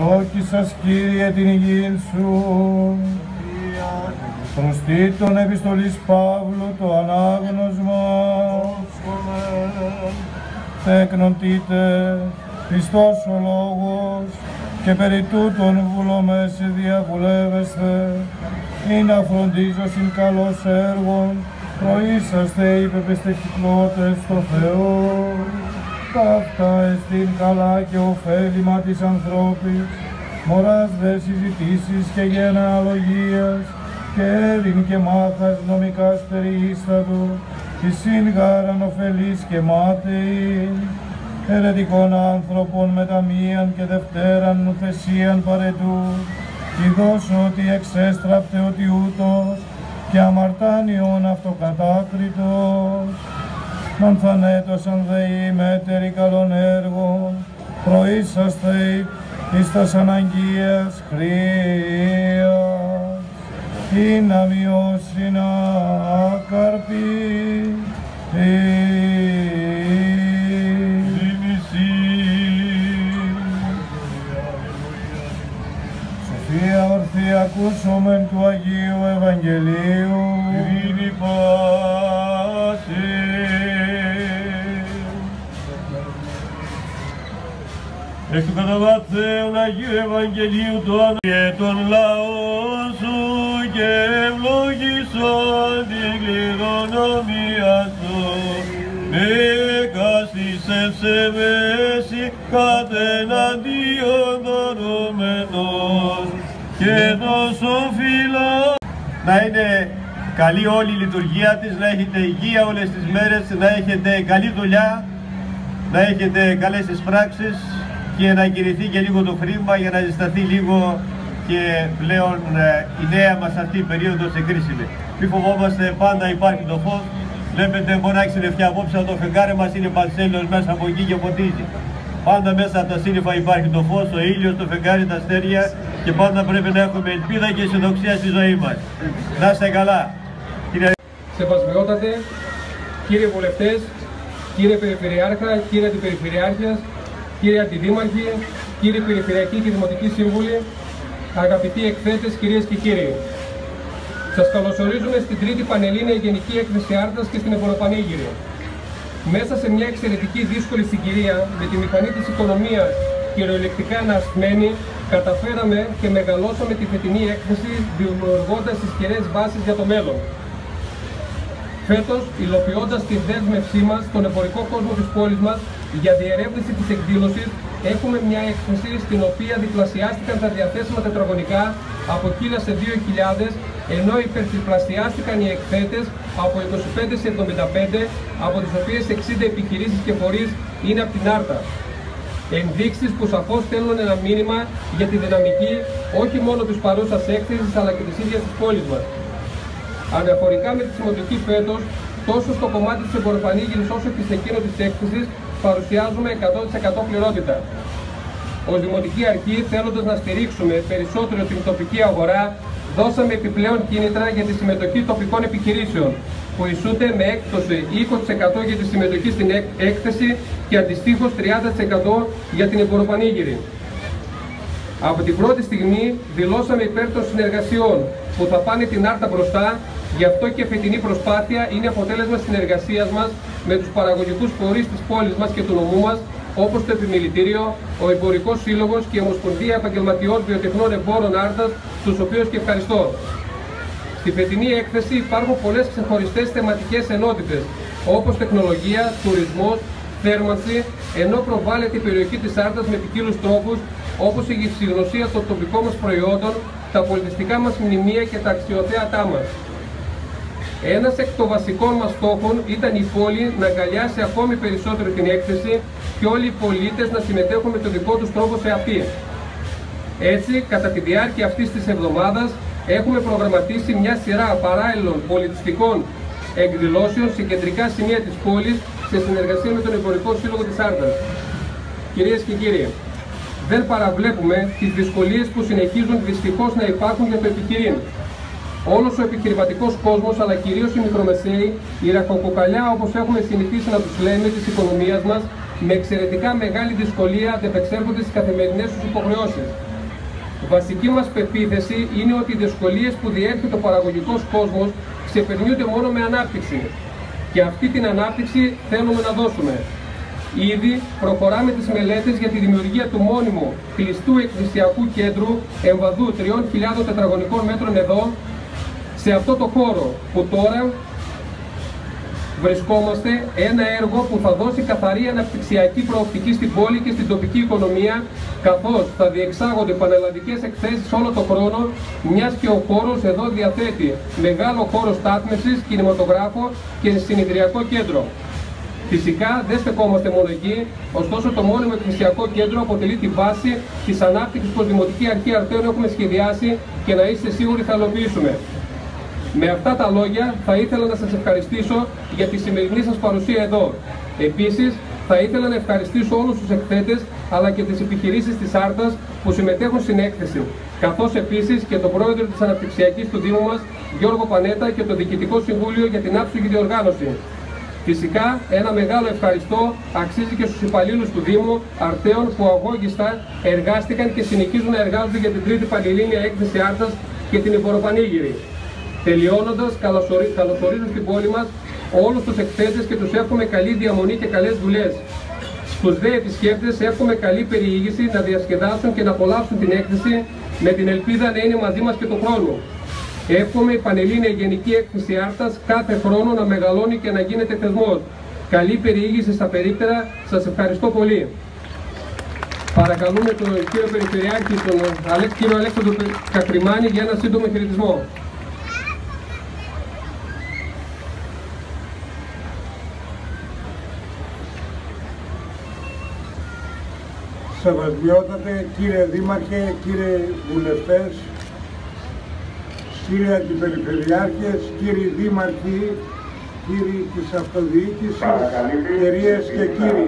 Δόκησας Κύριε την υγιήν σου. Προστήτων επιστολής Παύλου το ανάγνωσμα. Τέκνοντείτε Χριστός ο Λόγος και περί τούτων βουλομέσαι διαβουλεύεστε ή να φροντίζω συν καλός έργων προείσαστε οι πεπιστευτικότες στο Θεό ταύτα εστίν καλά και ωφέλιμα της ανθρώπης μωράς δε συζητήσεις και γένα αλογίας και έρην και μάχας νομικάς περιίστατο της σύγγαραν ωφελής και μάταιης ερετικών άνθρωπων μεταμίαν και δευτέραν νουθεσίαν παρετούς δώσω ότι εξέστραπτε ότι ούτως και αμαρτάνιον αυτοκατάκριτος νον θανέτωσαν δε μέτεροι καλών έργων προείσαστε εις τας αναγκίας χρίας ή να μειώσει να καρπεί Σοφία ορθή ακούσομεν του Αγίου Ευαγγελίου. Ειρήνη πάσης. Εκ του καταβάθεων Αγίου Ευαγγελίου του Άννα και των λαών σου και ευλογήσον την κληρονομία σου. Με καστήσες σε μέση κατεναντίον δωρούμενος και τόσο φυλά. Να είναι καλή όλη η λειτουργία της, να έχετε υγεία όλες τις μέρες, να έχετε καλή δουλειά, να έχετε καλές τις πράξεις και να κηρυθεί και λίγο το χρήμα για να ζεσταθεί λίγο και πλέον ε, η νέα μας αυτή η περίοδος κρίσιμη. Μη φοβόμαστε, πάντα υπάρχει το φως. Βλέπετε μπορεί να έχεις συννεφιά απόψε, το φεγγάρι μας είναι πανσέλιος μέσα από εκεί και φωτίζει. Πάντα μέσα από τα σύννεφα υπάρχει το φως, ο ήλιος, το φεγγάρι, τα αστέρια και πάντα πρέπει να έχουμε ελπίδα και συνδοξία στη ζωή μας. Να είστε καλά. Κύριε... Σεβασμιότατε, κύριε βουλευτές, κύριε Περιφερειάρχα, κύριε Αντιπεριφερειάρχας, κύριε Αντιδήμαρχοι, κύριοι Περιφερειακοί και Δημοτικοί Σύμβουλοι, αγαπητοί εκθέτες, κυρίες και κύριοι. Σας καλωσορίζουμε στην τρίτη Πανελλήνια Γενική Έκθεση Άρτας και στην Ευρωπανήγυρη. Μέσα σε μια εξαιρετική δύσκολη συγκυρία, με τη μηχανή της οικονομίας κυριολεκτικά ανασμένη, καταφέραμε και μεγαλώσαμε τη φετινή έκθεση δημιουργώντας ισχυρές βάσεις για το μέλλον. Φέτος, υλοποιώντας την δέσμευσή μας στον εμπορικό κόσμο της πόλης μας για διερεύνηση της εκδήλωσης, έχουμε μια έκθεση στην οποία διπλασιάστηκαν τα διαθέσιμα τετραγωνικά από 1000 σε 2000, ενώ υπερτριπλασιάστηκαν οι εκθέτες από 25 σε 75, από τις οποίες 60 επιχειρήσεις και φορείς είναι από την Άρτα. Ενδείξεις που σαφώς στέλνουν ένα μήνυμα για τη δυναμική όχι μόνο της παρούσας έκθεσης αλλά και της ίδιας της πόλης μας. Αναφορικά με τη συμμετοχή φέτος, τόσο στο κομμάτι της εμποροφανήγυρης όσο και σε εκείνο της έκθεσης, παρουσιάζουμε 100% πληρότητα. Ω Δημοτική Αρχή, θέλοντας να στηρίξουμε περισσότερο την τοπική αγορά, δώσαμε επιπλέον κίνητρα για τη συμμετοχή τοπικών επιχειρήσεων, που ισούται με έκπτωση 20% για τη συμμετοχή στην έκθεση και αντιστοίχως 30% για την εμποροπανήγυρη. Από την πρώτη στιγμή δηλώσαμε υπέρ των συνεργασιών που θα πάνε την άρτα μπροστά, γι' αυτό και φετινή προσπάθεια είναι αποτέλεσμα συνεργασίας μας με τους παραγωγικούς φορείς της πόλης μας και του νομού μας, όπως το Επιμελητήριο, ο Εμπορικός Σύλλογος και η Ομοσπονδία Επαγγελματιών Βιοτεχνών Εμπόρων Άρτας, τους οποίους και ευχαριστώ. Στη φετινή έκθεση υπάρχουν πολλές ξεχωριστές θεματικές ενότητες, όπως τεχνολογία, τουρισμός, θέρμανση, ενώ προβάλλεται η περιοχή της Άρτας με ποικίλους τρόπους, όπως η γευσηγνωσία των τοπικών μας προϊόντων, τα πολιτιστικά μας μνημεία και τα αξιοθέατά μας. Ένας εκ των βασικών μας στόχων ήταν η πόλη να αγκαλιάσει ακόμη περισσότερο την έκθεση και όλοι οι πολίτες να συμμετέχουν με τον δικό τους τρόπο σε αυτή. Έτσι, κατά τη διάρκεια αυτής της εβδομάδας, έχουμε προγραμματίσει μια σειρά παράλληλων πολιτιστικών εκδηλώσεων σε κεντρικά σημεία της πόλης σε συνεργασία με τον Εμπορικό Σύλλογο της Άρτας. Κυρίες και κύριοι, δεν παραβλέπουμε τις δυσκολίες που συνεχίζουν δυστυχώς να υπάρχουν για το επιχειρήν. Όλος ο επιχειρηματικός κόσμος, αλλά κυρίως οι μικρομεσαίοι, η ραχοκοκαλιά όπως έχουμε συνηθίσει να τους λέμε της οικονομίας μας, με εξαιρετικά μεγάλη δυσκολία αντεπεξέρχονται στις καθημερινές τους υποχρεώσεις. Βασική μας πεποίθηση είναι ότι οι δυσκολίες που διέρχεται ο παραγωγικός κόσμος ξεπερνιούνται μόνο με ανάπτυξη. Και αυτή την ανάπτυξη θέλουμε να δώσουμε. Ήδη προχωράμε τις μελέτες για τη δημιουργία του μόνιμου κλειστού εκκλησιακού κέντρου εμβαδού 3.000 τετραγωνικών μέτρων εδώ, σε αυτό το χώρο που τώρα βρισκόμαστε ένα έργο που θα δώσει καθαρή αναπτυξιακή προοπτική στην πόλη και στην τοπική οικονομία, καθώς θα διεξάγονται πανελλαδικές εκθέσεις όλο το χρόνο, μιας και ο χώρος εδώ διαθέτει μεγάλο χώρο στάθμευσης, κινηματογράφο και συνειδριακό κέντρο. Φυσικά δεν στεκόμαστε μόνο εκεί, ωστόσο το μόνιμο εκκλησιακό κέντρο αποτελεί τη βάση της ανάπτυξης που Δημοτική Αρχή Αρτέων έχουμε σχεδιάσει και να είστε σίγουροι θα υλοποιήσουμε. Με αυτά τα λόγια θα ήθελα να σας ευχαριστήσω για τη σημερινή σας παρουσία εδώ. Επίσης, θα ήθελα να ευχαριστήσω όλους τους εκθέτες αλλά και τις επιχειρήσεις της Άρτας που συμμετέχουν στην έκθεση, καθώς επίσης και τον πρόεδρο της Αναπτυξιακής του Δήμου μας, Γιώργο Πανέτα και το Διοικητικό Συμβούλιο για την άψογη διοργάνωση. Φυσικά, ένα μεγάλο ευχαριστώ αξίζει και στους υπαλλήλους του Δήμου Αρτέων που αγώγιστα εργάστηκαν και συνεχίζουν να εργάζονται για την τρίτη πανελλήνια έκθεση Άρτας και την Υποροπανήγυρη. Τελειώνοντας, καλωσορίζω στην πόλη μας όλους τους εκθέτες και τους εύχομαι καλή διαμονή και καλές δουλειές. Στους δε επισκέπτες εύχομαι καλή περιήγηση να διασκεδάσουν και να απολαύσουν την έκθεση με την ελπίδα να είναι μαζί μας και του χρόνου. Εύχομαι η Πανελλήνια Γενική Έκθεση Άρτας κάθε χρόνο να μεγαλώνει και να γίνεται θεσμός. Καλή περιήγηση στα περίπτερα. Σας ευχαριστώ πολύ. Παρακαλούμε τον κύριο Περιφερειάρχη, τον κύριο Αλέξανδρο Κακριμάνη για ένα σύντομο χαιρετισμό. Σεβασμιότατε κύριε Δήμαρχε, κύριε Βουλευτές, κύριε Αντιπεριφερειάρχες, κύριοι Δήμαρχοι, κύριοι της Αυτοδιοίκησης, κυρίες και κύριοι.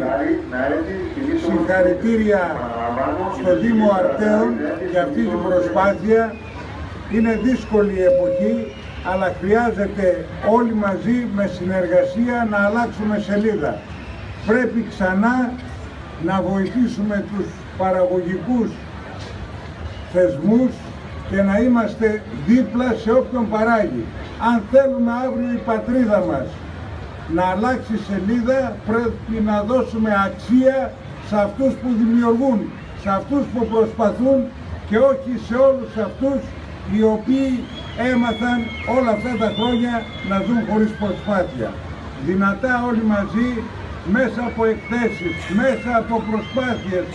Συγχαρητήρια στο Δήμο Αρτέων για αυτή την προσπάθεια. Είναι δύσκολη η εποχή, αλλά χρειάζεται όλοι μαζί με συνεργασία να αλλάξουμε σελίδα. Πρέπει ξανά να βοηθήσουμε τους παραγωγικούς θεσμούς και να είμαστε δίπλα σε όποιον παράγει. Αν θέλουμε αύριο η πατρίδα μας να αλλάξει σελίδα, πρέπει να δώσουμε αξία σε αυτούς που δημιουργούν, σε αυτούς που προσπαθούν και όχι σε όλους αυτούς οι οποίοι έμαθαν όλα αυτά τα χρόνια να ζουν χωρίς προσπάθεια. Δυνατά όλοι μαζί μέσα από εκθέσεις, μέσα από προσπάθειες,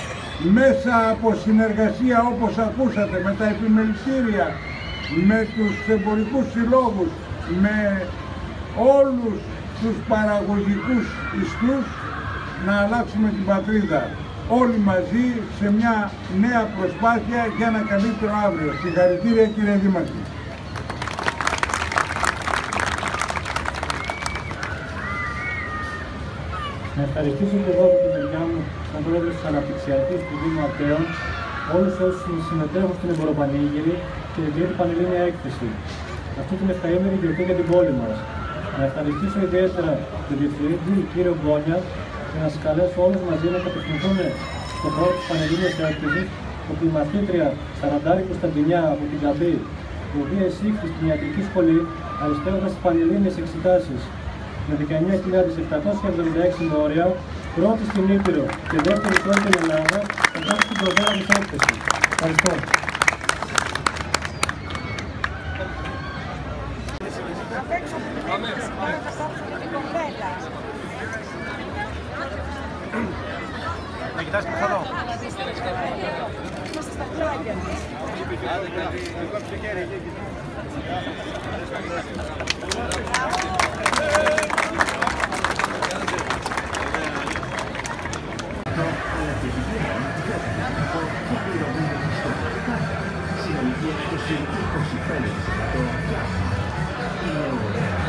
μέσα από συνεργασία όπως ακούσατε με τα επιμελητήρια, με τους εμπορικούς συλλόγους, με όλους τους παραγωγικούς ιστούς να αλλάξουμε την πατρίδα όλοι μαζί σε μια νέα προσπάθεια για ένα καλύτερο αύριο. Συγχαρητήρια κύριε Δήμαρχε. Να ευχαριστήσω και εγώ από την μεριά μου τον πρόεδρο της Αναπτυξιακής του Δήμου Ατέων, όλους όσους συμμετέχουν στην Ευρωπανήγυρη και την τρίτη πανελλήνια έκθεση. Αυτή την ευχαίμενη γιορτή για την πόλη μας. Να ευχαριστήσω ιδιαίτερα τον Διευθυντή κύριο Γκόνια και να σας καλέσω όλους μαζί να κατευθυνθούν στον χώρο της πανελλήνιας έκθεση, όπου η μαθήτρια Σαραντάρη Κωνσταντινιά από την Καμπή, η οποία εισήχθη στην ιατρική σχολή αριστεύοντα τις πανελλήνιες εξετάσεις με 19.776 μόρια, πρώτη στην Ήπειρο και δεύτερη πρώτη στην Ελλάδα, κατά την προβέρα της έκθεσης. Ευχαριστώ. Να κοιτάς προς εδώ. συνολική έκπτωση 20 φαίνεται. Το είναι ωραία.